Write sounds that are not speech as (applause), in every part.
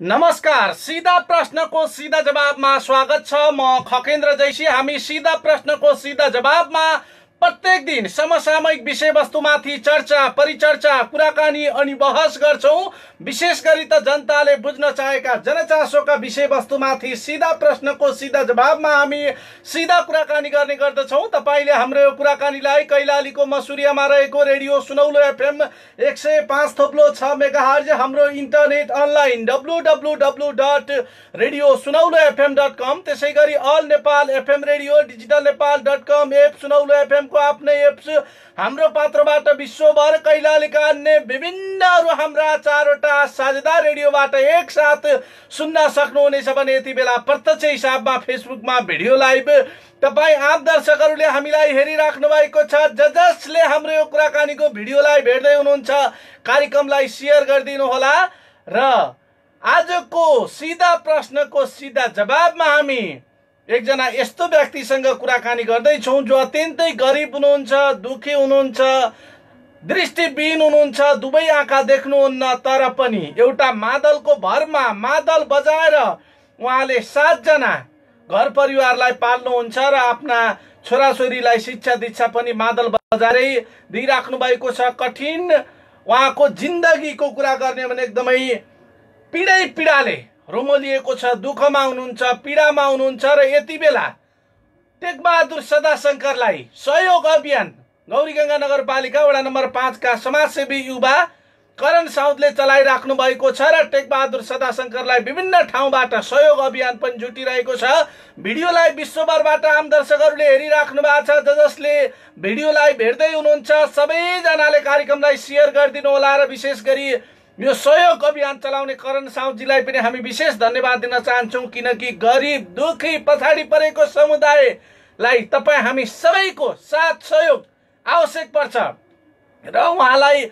नमस्कार सिधा प्रश्नको सिधा जवाबमा स्वागत छ। म खकेन्द्र जैसी हामी सिधा प्रश्नको सिधा जवाबमा प्रत्येक दिन समसामयिक विषयवस्तुमाथि चर्चा परिचर्चा कुराकानी अनि बहस गर्छौँ। विशेष गरी त जनताले बुझ्न चाहेका जनचासोका विषयवस्तुमाथि सिधा प्रश्नको सिधा जवाबमा हामी सिधा कुराकानी गर्ने गर्दछौँ। तपाईँले हाम्रो यो कुराकानीलाई कैलालीको मसुरियामा रहेको रेडियो सुनौलो एफएम एक सय पाँच थोप्लो छ मेगा हाम्रो internet online W W W dot radio Sunaulo FM dot com त्यसै गरी all Nepal FM radio digital Nepal dot com app Sunaulo एफएमको आफ्नै एप्स हाम्रो पात्रबाट विश्वभर कैलालीका अन्य विभिन्न अरू हाम्रा चारवटा साझेदार रेडियोबाट एकसाथ सुन्न सक्नुहुनेछ भने यति बेला प्रत्यक्ष हिसाबमा फेसबुकमा भिडियो लाइभ तपाईँ आम दर्शकहरूले हामीलाई हेरिराख्नु भएको छ। ज जसले हाम्रो यो कुराकानीको भिडियोलाई भेट्दै हुनुहुन्छ कार्यक्रमलाई सेयर गरिदिनु होला र आजको सिधा प्रश्नको सिधा जवाबमा हामी एकजना यस्तो व्यक्तिसँग कुराकानी गर्दैछौँ जो अत्यन्तै गरिब हुनुहुन्छ दुखी हुनुहुन्छ दृष्टिविहीन हुनुहुन्छ दुवै आँखा देख्नुहुन्न तर पनि एउटा मादलको भरमा मादल बजाएर उहाँले सातजना घर परिवारलाई पाल्नुहुन्छ र आफ्ना छोराछोरीलाई शिक्षा दीक्षा पनि मादल बजारै दिइराख्नु भएको छ। कठिन उहाँको जिन्दगीको कुरा गर्ने भने एकदमै पीडै पीडाले रोमलिएको छ दुःखमा हुनुहुन्छ पीडामा हुनुहुन्छ र यति बेला टेकबहादुर सदाशङ्करलाई सहयोग अभियान गौरीगङ्गा नगरपालिका वडा नम्बर पाँचका समाजसेवी युवा करण साउदले चलाइराख्नु भएको छ र टेकबहादुर सदाशङ्करलाई विभिन्न ठाउँबाट सहयोग अभियान पनि जुटिरहेको छ। भिडियोलाई विश्वभरबाट आम दर्शकहरूले हेरिराख्नु भएको छ ज जसले भिडियोलाई भेट्दै हुनुहुन्छ। सबैजनाले कार्यक्रमलाई सेयर गरिदिनु होला र विशेष गरी यो सहयोग अभियान चलाउने करण साउजीलाई पनि हामी विशेष धन्यवाद दिन चाहन्छौँ किनकि गरिब दुखी पछाडि परेको समुदायलाई तपाईँ हामी सबैको साथ सहयोग आवश्यक पर्छ। र उहाँलाई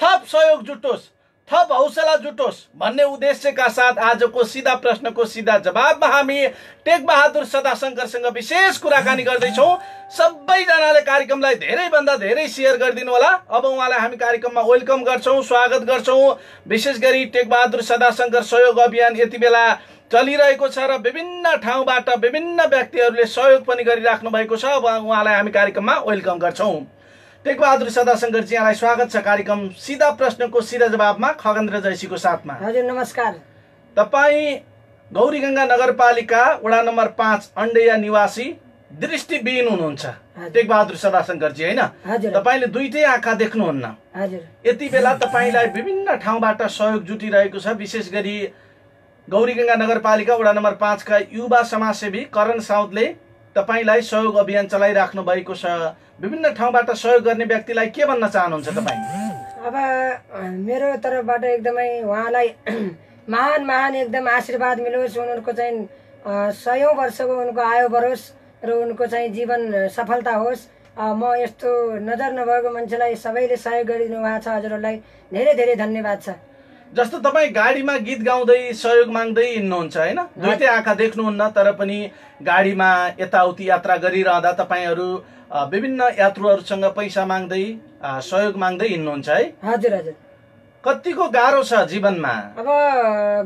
थप सहयोग जुटोस् थप हौसला जुटोस् भन्ने उद्देश्यका साथ आजको सिधा प्रश्नको सिधा जवाबमा हामी टेकबहादुर सदाशङ्करसँग विशेष कुराकानी गर्दैछौँ। सबैजनाले कार्यक्रमलाई धेरैभन्दा धेरै सेयर गरिदिनु होला अब उहाँलाई हामी कार्यक्रममा वेलकम गर्छौँ स्वागत गर्छौँ। विशेष गरी टेकबहादुर सदाशङ्कर सहयोग अभियान यति बेला चलिरहेको छ र विभिन्न ठाउँबाट विभिन्न व्यक्तिहरूले सहयोग पनि गरिराख्नु भएको छ। अब उहाँलाई हामी कार्यक्रममा वेलकम गर्छौँ। टेकबहादुर सदाशङ्करजी यहाँलाई स्वागत छ कार्यक्रम सिधा प्रश्नको सिधा जवाबमा खगेन्द्र जैसीको साथमा। हजुर नमस्कार। तपाईँ गौरीगङ्गा नगरपालिका वडा नम्बर पाँच अन्डैया निवासी। दृष्टिविहीन हुनुहुन्छ। हजुर। टेकबहादुर सदाशङ्करजी होइन? तपाईँले दुइटै आँखा देख्नुहुन्न। यति बेला तपाईँलाई विभिन्न ठाउँबाट सहयोग जुटिरहेको छ विशेष गरी गौरीगङ्गा नगरपालिका वडा नम्बर पाँचका युवा समाजसेवी करण साउदले तपाईँलाई सहयोग अभियान चलाइराख्नु भएको छ। विभिन्न ठाउँबाट सहयोग गर्ने व्यक्तिलाई के भन्न चाहनुहुन्छ तपाईँ? अब मेरो तर्फबाट एकदमै उहाँलाई (clears throat) महान महान एकदम आशीर्वाद मिलोस्। उनीहरूको चाहिँ सयौँ वर्षको उनको आयु बढोस्। र उनको चाहिँ जीवन सफलता होस्। म यस्तो नजर नभएको मान्छेलाई सबैले सहयोग गरिदिनु भएको छ। हजुरहरूलाई धेरै धेरै धन्यवाद छ। जस्तो तपाईँ गाडीमा गीत गाउँदै सहयोग माग्दै हिँड्नुहुन्छ होइन? दुइटै आँखा देख्नुहुन्न तर पनि गाडीमा यताउति यात्रा गरिरहँदा तपाईँहरू विभिन्न यात्रुहरूसँग पैसा माग्दै सहयोग माग्दै हिँड्नुहुन्छ है? हजुर हजुर। कतिको गाह्रो छ जीवनमा? अब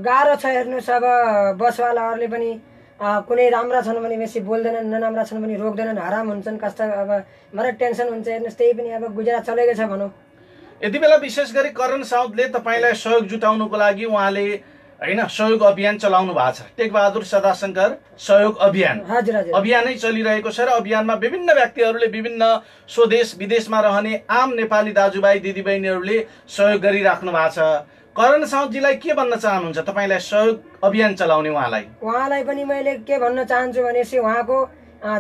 गाह्रो छ हेर्नुहोस् अब बसवालाहरूले पनि अ, कुनै राम्रा छन् भने बेसी बोल्दैनन् नराम्रा छन् भने रोक्दैनन् हराम हुन्छन् कष्ट अब मलाई टेन्सन हुन्छ हेर्नुहोस् त्यही पनि अब गुजरात चलेको छ भनौँ। यति बेला विशेष गरी करण साउदले तपाईँलाई सहयोग जुटाउनुको लागि उहाँले होइन सहयोग अभियान चलाउनु भएको छ। टेकबहादुर सदाशङ्कर सहयोग अभियान। हजुर हजुर। अभियानै चलिरहेको छ र अभियानमा विभिन्न व्यक्तिहरूले विभिन्न स्वदेश विदेशमा रहने आम नेपाली दाजुभाइ दिदीबहिनीहरूले सहयोग गरिराख्नु भएको छ। करण साउदजीलाई के भन्न चाहनुहुन्छ? तपाईँलाई सहयोग अभियान चलाउने उहाँलाई। उहाँलाई पनि मैले के भन्न चाहन्छु भनेपछि उहाँको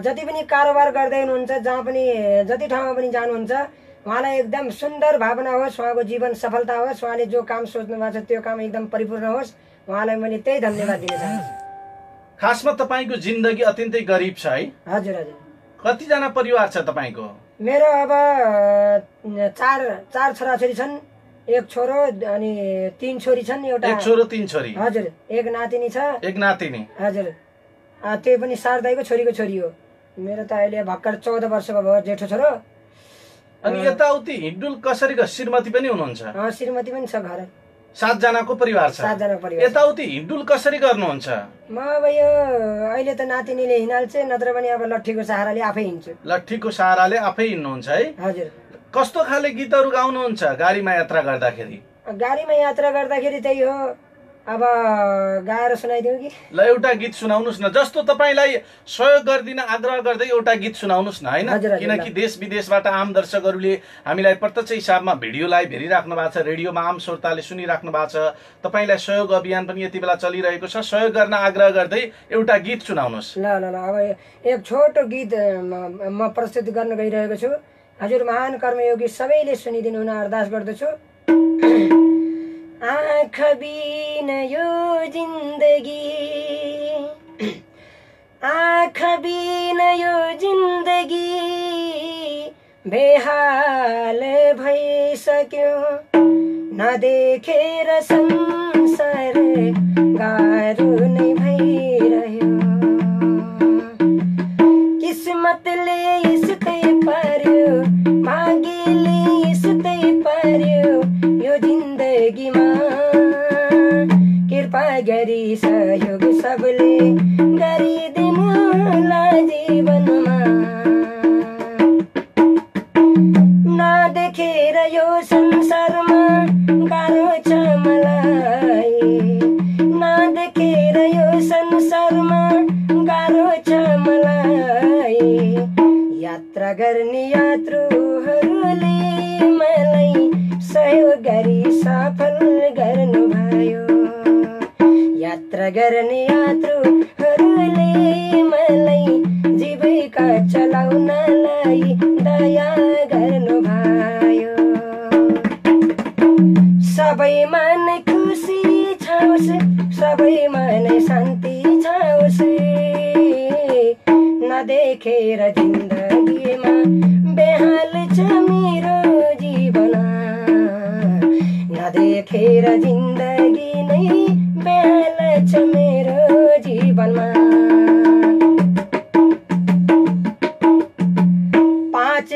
जति पनि कारोबार गर्दै हुनुहुन्छ जहाँ पनि जति ठाउँमा पनि जानुहुन्छ उहाँलाई एकदम सुन्दर भावना होस् उहाँको जीवन सफलता होस् उहाँले जो काम सोच्नु भएको छ त्यो काम एकदम परिपूर्ण होस्। उहाँलाई मैले त्यही धन्यवाद दिन चाहन्छु। खासमा तपाईँको जिन्दगी अत्यन्तै गरिब छ है। हजुर हजुर। कतिजना परिवार छ तपाईँको? मेरो अब चार चार छोराछोरी छन्। एक छोरो अनि तिन छोरी छन् एउटा एक छोरो तिन छोरी। हजुर एक नातिनी छ। एक नातिनी। हजुर। त्यो पनि शारदाईको छोरीको छोरी हो। मेरो त अहिले भर्खर चौध वर्षको भयो जेठो छोरो। अनि यताउति हिडुल कसरी ग- श्रीमती पनि हुनुहुन्छ? श्रीमती पनि छ घर। सातजनाको परिवार छ। सातजनाको परिवार। यताउति हिँडुल कसरी गर्नुहुन्छ? म अब यो अहिले त नातिनीले हिँडाल्छ नत्र पनि अब लट्ठीको सहाराले आफै हिँड्छु। लट्ठीको सहाराले आफै हिँड्नुहुन्छ है? हजुर। कस्तो खाले गीतहरू गाउनुहुन्छ गाडीमा यात्रा गर्दाखेरि? गाडीमा यात्रा गर्दाखेरि त्यही हो अब गाएर सुनाइदिउँ कि? ल एउटा गीत सुनाउनुहोस् न। जस्तो तपाईँलाई सहयोग गरिदिन आग्रह गर्दै एउटा गीत सुनाउनुहोस् न होइन? किनकि। देश विदेशबाट आम दर्शकहरूले हामीलाई प्रत्यक्ष हिसाबमा भिडियोलाई हेरिराख्नु भएको छ रेडियोमा आम श्रोताले सुनिराख्नु भएको छ। तपाईँलाई सहयोग अभियान पनि यति बेला चलिरहेको छ। सहयोग गर्न आग्रह गर्दै एउटा गीत सुनाउनुहोस्। ल ल ल अब एक छोटो गीत म प्रस्तुत गर्न गइरहेको छु। हजुर महान कर्मयोगी सबैले सुनिदिनु हुन अरदास गर्दछु। (clears throat) आँख बिन यो जिन्दगी। (clears throat) आँख बिन यो जिन्दगी बेहाल भइसक्यो। नदेखेर संसार गाह्रो नै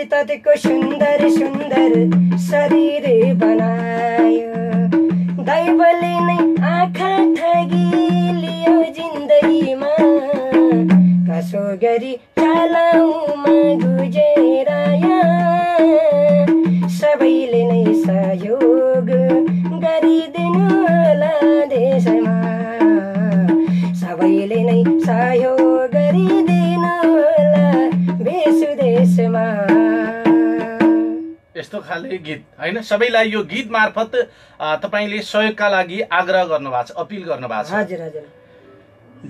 पाँच तत्को सुन्दर सुन्दर होइन? सबैलाई यो गीत मार्फत तपाईँले सहयोगका लागि आग्रह गर्नुभएको छ अपिल गर्नुभएको छ। हजुर हजुर।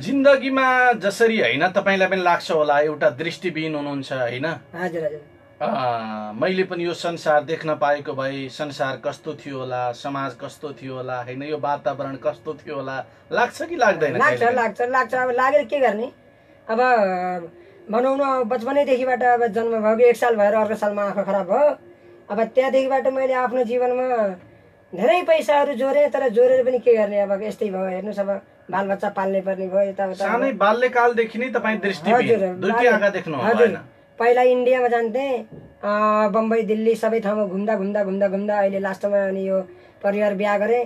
जिन्दगीमा जसरी होइन तपाईँलाई पनि लाग्छ होला एउटा दृष्टिविहीन हुनुहुन्छ होइन? हजुर मैले पनि यो संसार देख्न पाएको भए संसार कस्तो थियो होला समाज कस्तो थियो होला होइन? यो वातावरण कस्तो थियो होला लाग्छ कि लाग्दैन लाग्छ? लाग्छ लाग्छ। अब लागेर के गर्ने? अब भनौँ न बचपनैदेखिबाट अब जन्म भएको एक साल भएर अर्को सालमा आँखा खराब भयो। अब त्यहाँदेखिबाट मैले आफ्नो जीवनमा धेरै पैसाहरू जोडेँ तर जोडेर पनि के गर्ने अब? यस्तै भयो। हेर्नुहोस् अब बालबच्चा पाल्ने पर्ने भयो यताउता बाल्यकालदेखि नै तपाईँ हजुर। पहिला इन्डियामा जान्थेँ बम्बई दिल्ली सबै ठाउँमा घुम्दा घुम्दा घुम्दा घुम्दा अहिले लास्टमा अनि यो परिवार बिहा गरेँ।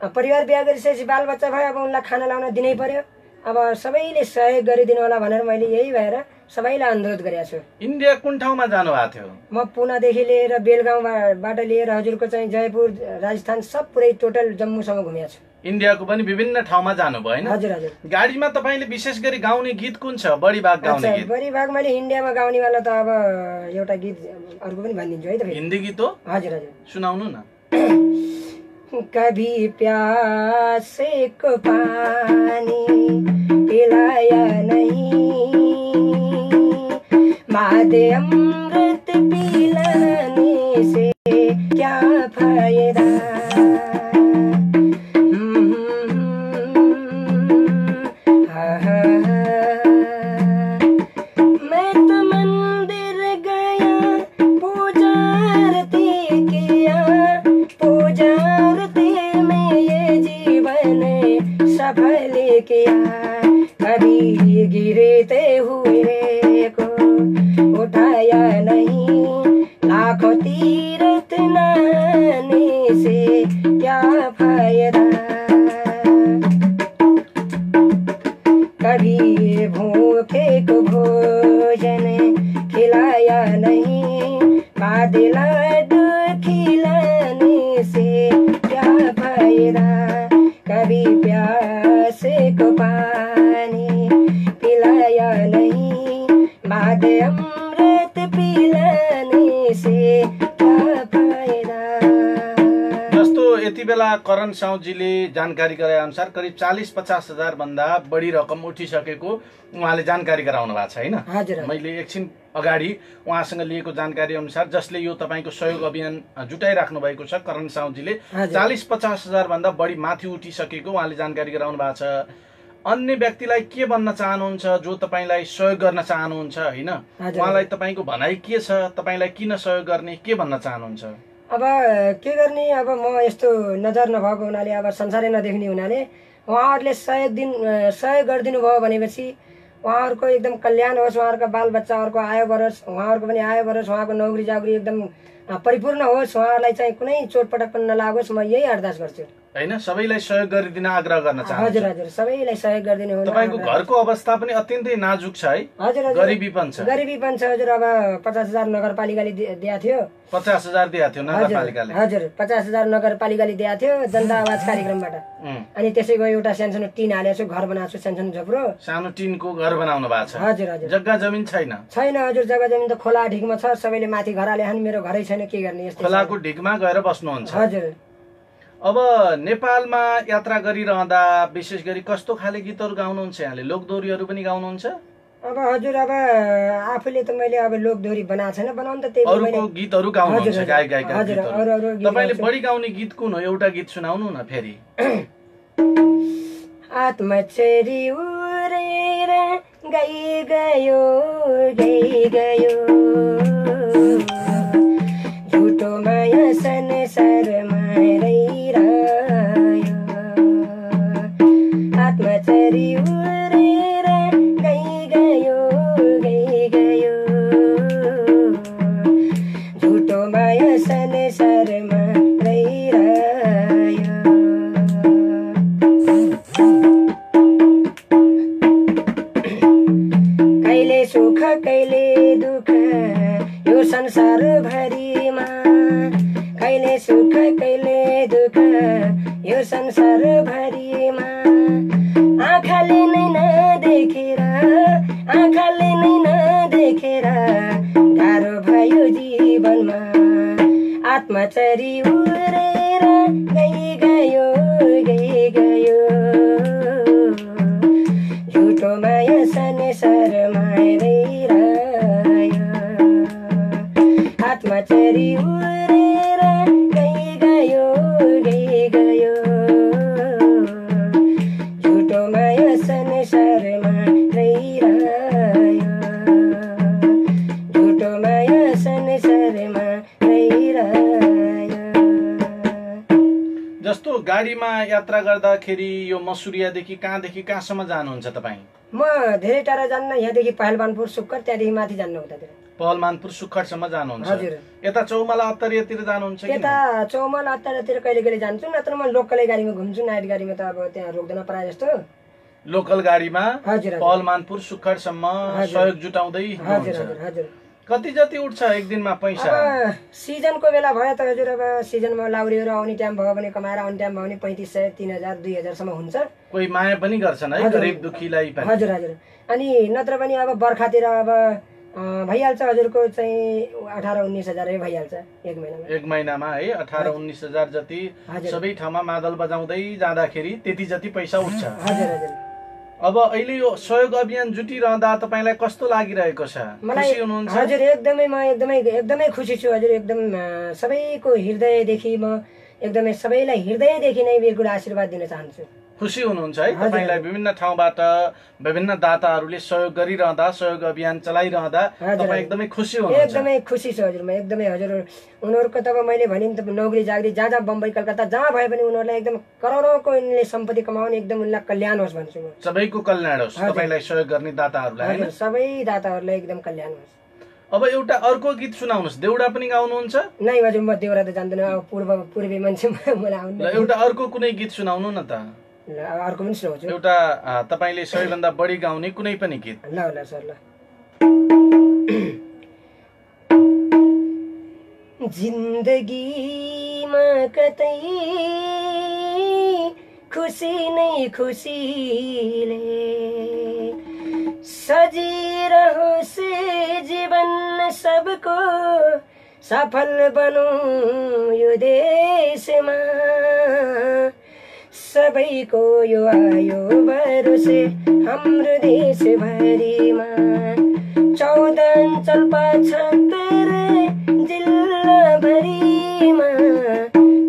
परिवार बिहा गरिसकेपछि बालबच्चा भयो अब उनलाई खाना लाउन दिनै पर्यो। अब सबैले सहयोग गरिदिनु होला भनेर मैले यही भएर सबैलाई अनुरोध गरेको छु। इन्डिया कुन ठाउँमा जानुभएको थियो? म पुनादेखि लिएर बेलगाउँबाट लिएर हजुरको चाहिँ जयपुर राजस्थान सब पुरै टोटल जम्मूसम्म घुमेको छु। इन्डियाको पनि विभिन्न ठाउँमा जानुभयो होइन? हजुर हजुर। गाडीमा तपाईँले विशेष गरी गाउने गीत कुन छ? बढी भाग गाउने गीत। बढी भाग मैले इन्डियामा गाउनेवाला त अब एउटा गीत अर्को पनि भनिदिन्छु है त हिन्दी गीत हो? हजुर हजुर। सुनाउनु न। कभी प्यासे को पानी पिलाया नहीं। मादे अमृत पिलाने से क्या फ़ायदा? साउजीले जानकारी गराए अनुसार करिब चालिस पचास हजार भन्दा बढी रकम उठिसकेको उहाँले जानकारी गराउनु भएको छ होइन। मैले एकछिन अगाडि उहाँसँग लिएको जानकारी अनुसार जसले यो तपाईँको सहयोग अभियान जुटाइराख्नु भएको छ करण साउजीले। चालिस पचास हजार भन्दा बढी माथि उठिसकेको उहाँले जानकारी गराउनु भएको छ अन्य व्यक्तिलाई के भन्न चाहनुहुन्छ जो तपाईँलाई सहयोग गर्न चाहनुहुन्छ होइन। उहाँलाई तपाईँको भनाइ के छ तपाईँलाई किन सहयोग गर्ने के भन्न चाहनुहुन्छ अब के गर्ने? अब म यस्तो नजर नभएको हुनाले अब संसारै नदेख्ने हुनाले उहाँहरूले सहयोग दिन सहयोग गरिदिनु भयो भनेपछि उहाँहरूको एकदम कल्याण होस् उहाँहरूका बालबच्चाहरूको आयो बरोस् उहाँहरूको पनि आयो बरोस् उहाँको नौकरी जाउकरी एकदम परिपूर्ण होस् उहाँहरूलाई चाहिँ कुनै चोटपटक पनि नलागोस् म यही अरदास गर्छु। होइन? सबैलाई सहयोग गरिदिन आग्रह गर्न चाहन्छु। हजुर हजुर। सबैलाई सहयोग गरिदिनु तपाईँको घरको अवस्था पनि अत्यन्तै नाजुक छ है। हजुर हजुर। गरिबीपन छ। गरिबी पनि छ हजुर। अब पचास हजार नगरपालिकाले दिएको थियो। पचास हजार दिएको थियो नगरपालिकाले। हजुर। पचास हजार नगरपालिकाले दिएको थियो जनता आवाज (laughs) कार्यक्रमबाट। अनि त्यसैको एउटा सानसानो टिन हालेको छु घर बनाएको छु सानसानो झोप्रो। सानो टिनको घर बनाउनु भएको छ। हजुर हजुर। जग्गा जमिन छैन। छैन हजुर। जग्गा जमिन त खोला ढिकमा छ सबैले माथि घर हाले मेरो घरै छैन के गर्ने। खोलाको ढिकमा गएर बस्नुहुन्छ। हजुर। अब नेपालमा यात्रा गरिरहँदा विशेष गरी कस्तो खाले गीतहरू गाउनुहुन्छ यहाँले? लोकदोरीहरू पनि गाउनुहुन्छ? अब हजुर अब आफूले त मैले अब लोकदोहोरी बनाएको छैन बनाउनु त त्यही अरूको गीतहरू गाउनुहुन्छ गायक गायिका हजुर, अरू- अरू गीतहरू गीत तपाईँले। बढी गाउने गीत कुन हो? एउटा गीत सुनाउनु न फेरि। (clears throat) आत्मचरी उरेर गई गयो गई गयो। झुटो माया संसारमा माया संसारमा रहिरह्यो आत्मचरी उरेर गई गयो गई गयो झुटो माया संसारमा रहिरह्यो। झुटो माया संसारमा रहिरह्यो। जस्तो गाडीमा यात्रा गर्दाखेरि यो मसुरियादेखि कहाँदेखि कहाँसम्म जानुहुन्छ तपाईँ? म धेरै टाढा जान्न यहाँदेखि पहलवानपुर सुक्कर त्यहाँदेखि माथि जान्न उतातिर पहलमानपुर सुखरसम्म जानुहुन्छ। हजुर। यता चौमाला अत्तरियातिर जानुहुन्छ यता चौमन अत्तरतिर कहिले कहिले जान्छु नत्र म लोकलै गाडीमा घुम्छु नाइट गाडीमा त अब त्यहाँ रोक्दैन प्रायः जस्तो। लोकल गाडीमा पहलमानपुर सुखरसम्म हजुर। सहयोग जुटाउँदै हजुर हजुर हजुर। कति जति उठ्छ एक दिनमा पैसा? सिजनको बेला भयो त हजुर अब सिजनमा लाउरीहरू आउने टाइम भयो भने कमाएर आउने टाइम भयो भने पैँतिस सय तिन हजार दुई हजारसम्म हुन्छ। कोही माया पनि गर्छन् है हजुर। गरिब दुखीलाई हजुर हजुर। अनि नत्र पनि अब बर्खातिर अब भइहाल्छ हजुरको चाहिँ अठार उन्नाइस हजारै भइहाल्छ एक महिनामा। एक महिनामा है अठार उन्नाइस हजार जति। सबै ठाउँमा मादल बजाउँदै जाँदाखेरि त्यति जति पैसा उठ्छ। हजुर हजुर। अब अहिले यो सहयोग अभियान जुटिरहँदा तपाईँलाई कस्तो लागिरहेको छ? मलाई हजुर एकदमै म एकदमै एकदमै खुसी छु हजुर एकदम सबैको हृदयदेखि म एकदमै सबैलाई हृदयदेखि नै यो कुरा आशीर्वाद दिन चाहन्छु। खुसी हुनुहुन्छ है। तपाईँलाई विभिन्न ठाउँबाट विभिन्न दाताहरूले सहयोग गरिरहँदा सहयोग अभियान चलाइरहँदा। तपाईँ एकदमै खुसी हुनुहुन्छ। एकदमै खुसी छु हजुर। म एकदमै हजुर। उनीहरूको त अब मैले भने नि त नौकरी जागरी जहाँ जहाँ बम्बई कलकत्ता जहाँ भए पनि उनीहरूलाई एकदम करोडौँको उनले सम्पत्ति कमाउने एकदम उनलाई कल्याण होस् भन्छु म। सबैको कल्याण होस्। तपाईँलाई सहयोग गर्ने दाताहरूलाई सबै दाताहरूलाई एकदम कल्याण होस्। अब एउटा अर्को गीत सुनाउनुहोस्। देउडा पनि गाउनुहुन्छ? नै हजुर म देउरा त जान्दिनँ। पूर्व पूर्वी मान्छे मलाई एउटा अर्को कुनै गीत सुनाउनु न त। अर्को पनि सुनाउँछु एउटा तपाईँले सबैभन्दा बढी गाउने कुनै पनि गीत। ल ल सर ल। जिन्दगीमा कतै खुसी नै खुसीले सजिरहोस् जीवन सबको सफल बनौँ यो देशमा। सबैको यो आयो भरोसे हाम्रो देशभरिमा चौध अञ्चल पचहत्तर जिल्लाभरिमा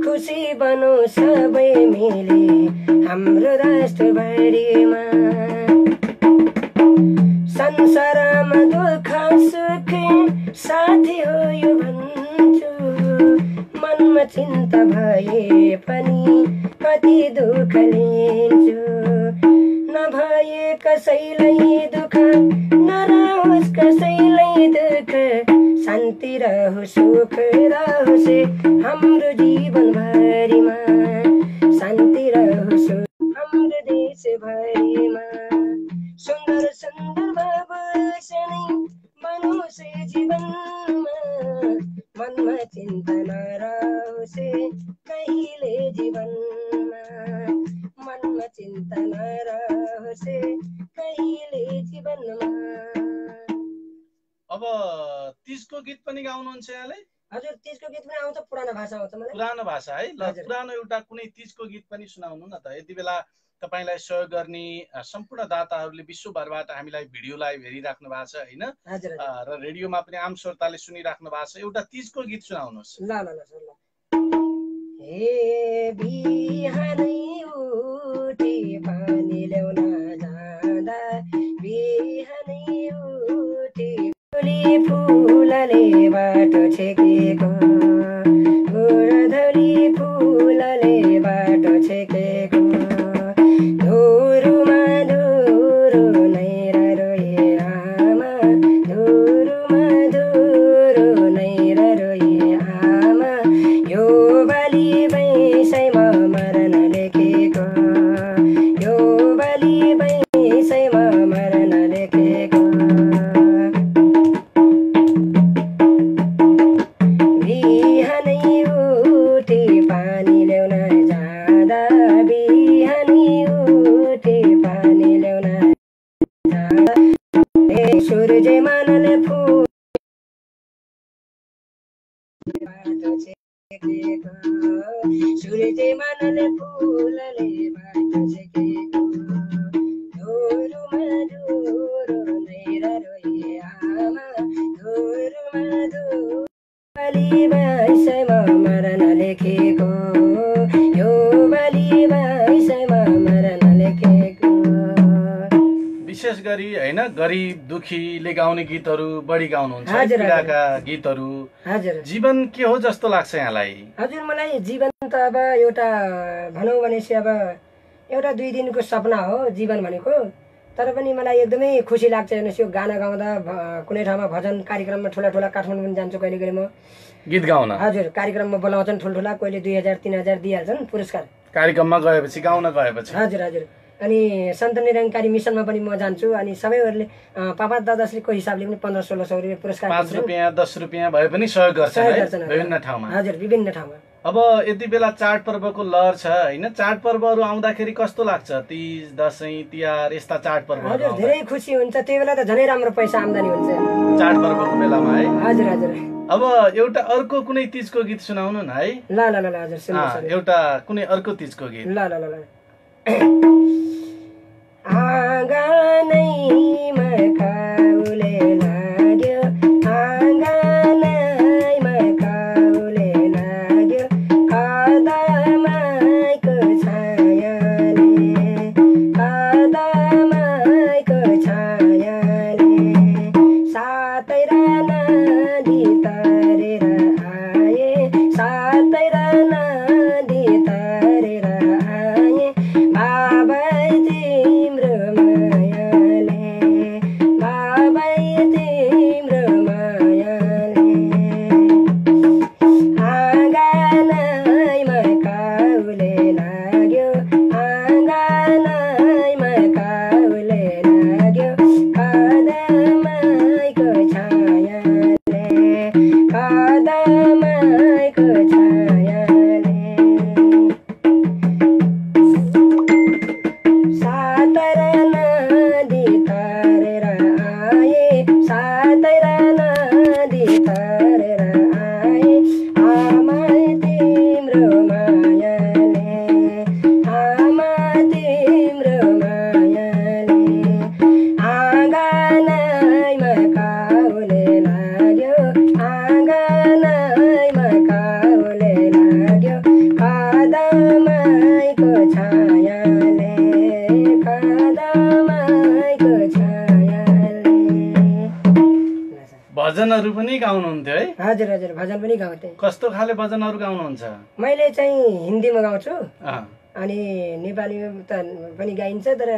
खुसी बनौँ सबै मिले हाम्रो राष्ट्रभरिमा संसारमा दुःख सुख साथी हो यो मनमा चिन्ता भए पनि कति दुःख लिन्छु। नभए कसैलाई दुःख नरहोस् कसैलाई दुःख। शान्ति रहोस् सुख रहोस् हाम्रो जीवनभरिमा। शान्ति रहोस् हाम्रो देशभरिमा। सुन्दर सुन्दर भविष्य मनोस जीवनमा मनमा चिन्ता पनि गाउनुहुन्छ यहाँले हजुर त्यसको गीत पनि आउँछ पुरानो भाषा आउँछ मलाई। पुरानो भाषा है? ल। पुरानो एउटा कुनै तिजको गीत पनि सुनाउनु न त। यति बेला तपाईँलाई सहयोग गर्ने सम्पूर्ण दाताहरूले विश्वभरबाट हामीलाई भिडियो लाइभ हेरिराख्नु भएको छ होइन? र रेडियोमा पनि आम श्रोताले सुनिराख्नु भएको छ। एउटा तिजको गीत सुनाउनुहोस्। ल ल ल सर ल। हे बिहानै उठी पानी ल्याउन जाँदा बिहानै उठी फुलले बाटो छेकेको। बलि वैसैमा मरण लेखेको यो लेखेको विशेष गरी होइन गरिब दुखीले गाउने गीतहरू बढी गाउनुहुन्छ। पीडाका गीतहरू। हजुर। जीवन के हो जस्तो लाग्छ यहाँलाई? हजुर मलाई जीवन त अब एउटा भनौँ भनेपछि अब एउटा दुई दिनको सपना हो जीवन भनेको। तर पनि मलाई एकदमै खुसी लाग्छ हेर्नुहोस् यो गाना गाउँदा कुनै ठाउँमा भजन कार्यक्रममा ठुला ठुला काठमाडौँ पनि जान्छु कहिले कहिले म। गीत गाउन? हजुर कार्यक्रममा बोलाउँछन् ठुल्ठुला कहिले दुई हजार तिन हजार दिइहाल्छन् पुरस्कार। कार्यक्रममा गएपछि गाउन गएपछि। हजुर हजुर। अनि सन्त निरङ्कारी मिसनमा पनि म जान्छु। अनि सबैहरूले पापा दादाश्रीको हिसाबले पनि पन्ध्र सोह्र सौ रुपियाँ पुरस्कार। रुपियाँ दस रुपियाँ भए पनि सहयोग गर्छन्। विभिन्न ठाउँमा। हजुर विभिन्न ठाउँमा। अब यति बेला चाडपर्वको लहर छ होइन? चाडपर्वहरू आउँदाखेरि कस्तो लाग्छ? तिज दसैँ तिहार यस्ता चाडपर्वहरू हजुर धेरै खुसी हुन्छ। त्यही बेला त झनै राम्रो पैसा आम्दानी हुन्छ। चाडपर्वको बेलामा है? हजुर हजुर। अब एउटा अर्को कुनै तिजको गीत सुनाउनु न है? ल ल ल हजुर। एउटा कुनै अर्को तिजको गीत। ल ल ल। आगा नहीं मका हजुर हजुर भजन पनि गाउँथेँ। कस्तो खाले भजनहरू गाउनुहुन्छ? मैले चाहिँ हिन्दीमा गाउँछु। अनि नेपालीमा त पनि गाइन्छ तर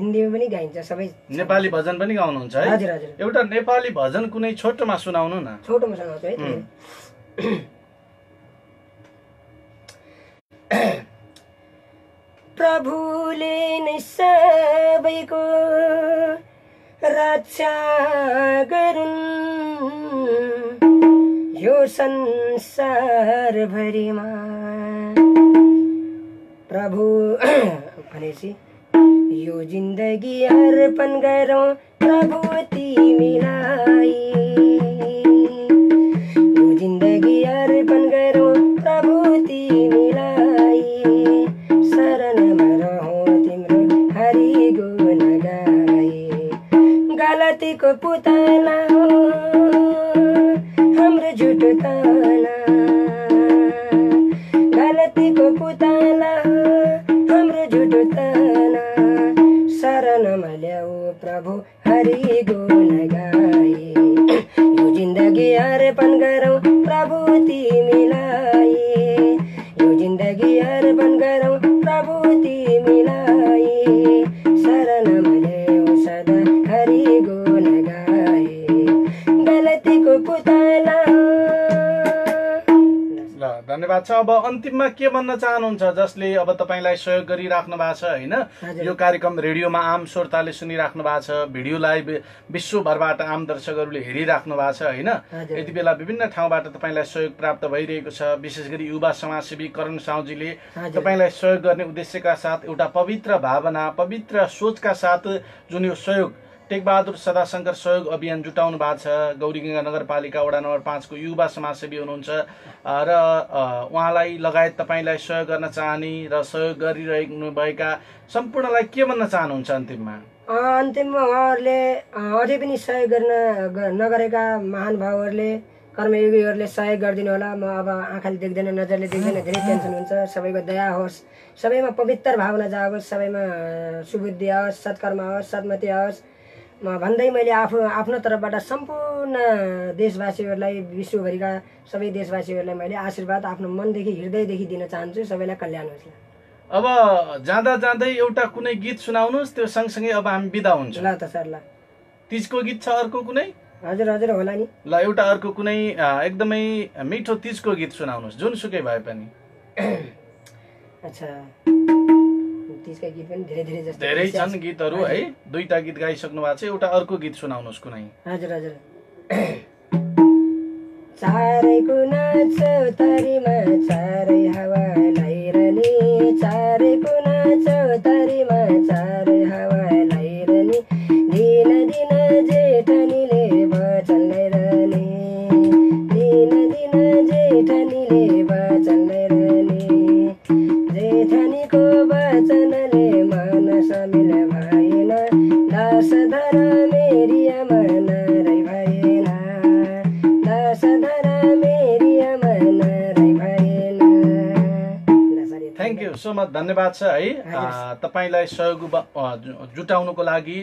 हिन्दीमा पनि गाइन्छ सबै। नेपाली भजन पनि गाउनुहुन्छ है? हजुर हजुर। एउटा नेपाली भजन कुनै छोटोमा सुनाउनु न। छोटोमा सुनाउँछु है प्रभुले नै सबैको रक्षा गरून्। यो संसारभरिमा प्रभु (clears throat) भनेपछि यो जिन्दगी अर्पण गरौँ प्रभु तिमीलाई। यो जिन्दगी अर्पण गरौँ प्रभु तिमीलाई। शरणमा रहौँ तिम्रो हरि गुण गाए। गलतीको पुतला प्रभु हरि गुण गाए यो जिन्दगी अर्पण गरौँ प्रभु तिमीलाई यो जिन्दगी अर्पण गरौँ धन्यवाद छ अब अन्तिममा के भन्न चाहनुहुन्छ जसले अब तपाईँलाई सहयोग गरिराख्नु भएको छ होइन। यो कार्यक्रम रेडियोमा आम श्रोताले सुनिराख्नु भएको छ भिडियो लाइभ विश्वभरबाट आम दर्शकहरूले हेरिराख्नु भएको छ होइन। यति बेला विभिन्न ठाउँबाट तपाईँलाई सहयोग प्राप्त भइरहेको छ विशेष गरी युवा समाजसेवी करण साउजीले। तपाईँलाई सहयोग गर्ने उद्देश्यका साथ एउटा पवित्र भावना पवित्र सोचका साथ जुन यो सहयोग टेकबहादुर सदाशङ्कर सहयोग अभियान जुटाउनु भएको छ। गौरीगङ्गा नगरपालिका वडा नम्बर पाँचको युवा समाजसेवी हुनुहुन्छ। र उहाँलाई लगायत तपाईँलाई सहयोग गर्न चाहने र सहयोग गरिरहनु भएका सम्पूर्णलाई के भन्न चाहनुहुन्छ अन्तिममा? अन्तिममा उहाँहरूले अझै पनि सहयोग गर्न नगरेका महान भावहरूले कर्मयोगीहरूले सहयोग गरिदिनु होला। म अब आँखाले देख्दैन नजरले देख्दैन धेरै टेन्सन हुन्छ। सबैको दया होस्। सबैमा पवित्र भावना जाओस् सबैमा सुबुद्धि आओस् सत्कर्म आओस् सद्मति आओस्। भन्दै मैले आफ्नो आफ्नो तर्फबाट सम्पूर्ण देशवासीहरूलाई विश्वभरिका सबै देशवासीहरूलाई मैले आशीर्वाद आफ्नो मनदेखि हृदयदेखि दिन चाहन्छु। सबैलाई कल्याण होस् अब जाँदा जाँदै एउटा कुनै गीत सुनाउनुहोस् त्यो सँगसँगै अब हामी बिदा हुन्छौँ। ल त सर ल। तिजको गीत छ अर्को कुनै? हजुर हजुर होला नि। ल एउटा अर्को कुनै एकदमै मिठो तिजको गीत सुनाउनुहोस्। जुनसुकै भए पनि। (coughs) अच्छा। तिजका गीत पनि धेरै धेरै जस्तो धेरै छन् गीतहरू है? दुईटा गीत गाइसक्नु भएको छ एउटा अर्को गीत सुनाउनुहोस् कुनै। हजुर हजुर। चारै कुना चौतारीमा चारै हावा। धन्यवाद छ है। तपाईँलाई सहयोग जुटाउनुको लागि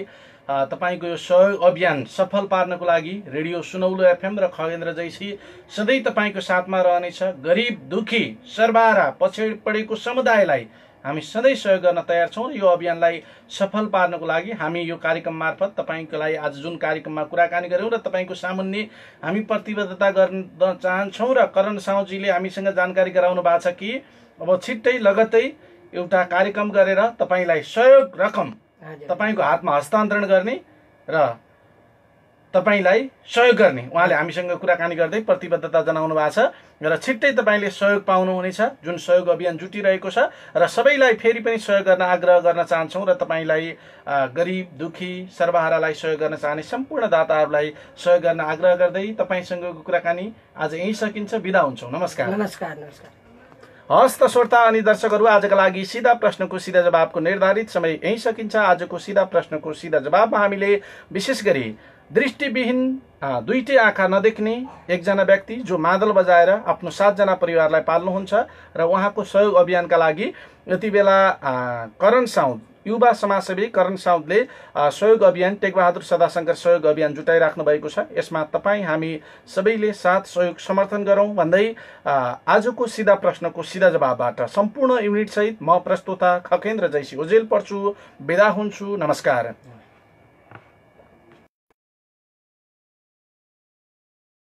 तपाईँको यो सहयोग अभियान सफल पार्नको लागि रेडियो सुनौलो एफएम र खगेन्द्र जैसी सधैँ तपाईँको साथमा रहनेछ। गरिब दुखी सर्वहारा पछाडि परेको समुदायलाई हामी सधैँ सहयोग गर्न तयार छौँ यो अभियानलाई सफल पार्नको लागि हामी यो कार्यक्रम मार्फत तपाईँको लागि आज जुन कार्यक्रममा कुराकानी गऱ्यौँ र तपाईँको सामुन्ने हामी प्रतिबद्धता गर्न चाहन्छौँ र करण साउजीले हामीसँग जानकारी गराउनु भएको छ कि अब छिट्टै लगत्तै एउटा कार्यक्रम गरेर तपाईँलाई सहयोग रकम तपाईँको हातमा हस्तान्तरण गर्ने र तपाईँलाई सहयोग गर्ने। उहाँले हामीसँग कुराकानी गर्दै प्रतिबद्धता जनाउनु भएको छ र छिट्टै तपाईँले सहयोग पाउनुहुनेछ। जुन सहयोग अभियान जुटिरहेको छ र सबैलाई फेरि पनि सहयोग गर्न आग्रह गर्न चाहन्छौँ र तपाईँलाई गरिब दुखी सर्वहारालाई सहयोग गर्न चाहने सम्पूर्ण दाताहरूलाई सहयोग गर्न आग्रह गर्दै तपाईँसँगको कुराकानी आज यहीँ सकिन्छ। बिदा हुन्छौँ। नमस्कार। नमस्कार नमस्कार। हस् श्रोता अनि दर्शकहरू आजका लागि सिधा प्रश्नको सिधा जवाबको निर्धारित समय यहीँ सकिन्छ। आजको सिधा प्रश्नको सिधा जवाबमा हामीले विशेष गरी दृष्टिविहीन दुईटै आँखा नदेख्ने एकजना व्यक्ति जो मादल बजाएर आफ्नो सातजना परिवारलाई पाल्नुहुन्छ र उहाँको सहयोग अभियानका लागि यति बेला करण साउद युवा समाजसेवी करण साउदले सहयोग अभियान टेकबहादुर सदाशङ्कर सहयोग अभियान जुटाइराख्नु भएको छ। यसमा तपाईँ हामी सबैले साथ सहयोग समर्थन गरौँ भन्दै आजको सिधा प्रश्नको सिधा जवाबबाट सम्पूर्ण युनिट सहित म प्रस्तुता खकेन्द्र जैसी ओजेल पर्छु। विदा हुन्छु। नमस्कार।